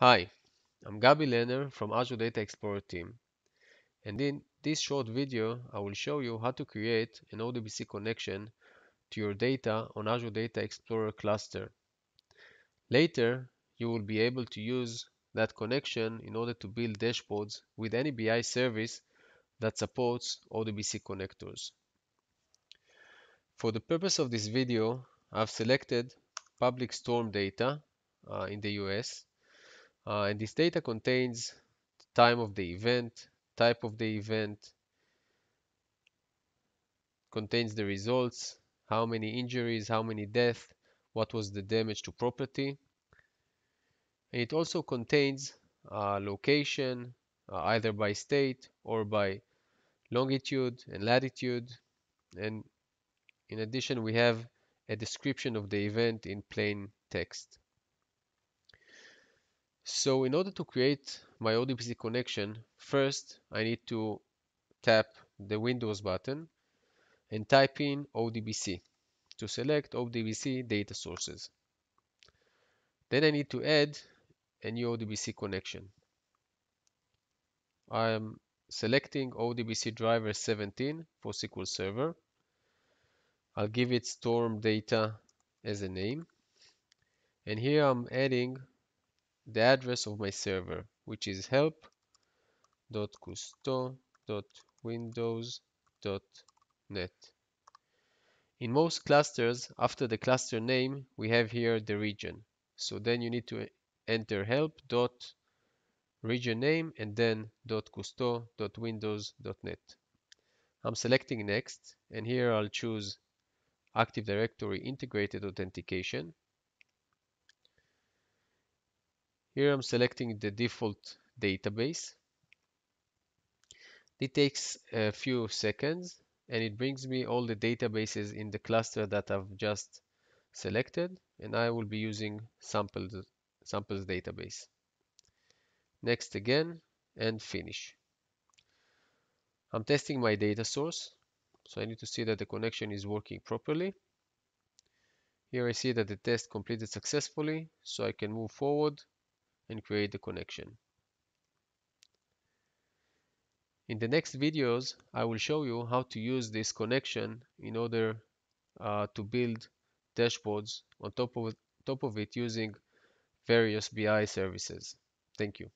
Hi, I'm Gabi Lerner from Azure Data Explorer team. And in this short video, I will show you how to create an ODBC connection to your data on Azure Data Explorer cluster. Later, you will be able to use that connection in order to build dashboards with any BI service that supports ODBC connectors. For the purpose of this video, I've selected public storm data uh, in the US uh, and this data contains time of the event, type of the event, contains the results, how many injuries, how many deaths, what was the damage to property. And it also contains uh, location, uh, either by state or by longitude and latitude. And in addition, we have a description of the event in plain text. So in order to create my ODBC connection, first I need to tap the Windows button and type in ODBC to select ODBC data sources. Then I need to add a new ODBC connection. I am selecting ODBC driver 17 for SQL Server. I'll give it storm data as a name. And here I'm adding the address of my server, which is help.kusto.windows.net. In most clusters, after the cluster name, we have here the region. So then you need to enter help name and then dot kusto dot windows.net. I'm selecting next and here I'll choose Active Directory Integrated Authentication Here I'm selecting the default database. It takes a few seconds and it brings me all the databases in the cluster that I've just selected and I will be using samples, samples database. Next again and finish. I'm testing my data source so I need to see that the connection is working properly. Here I see that the test completed successfully so I can move forward and create the connection. In the next videos, I will show you how to use this connection in order uh, to build dashboards on top of, top of it using various BI services. Thank you.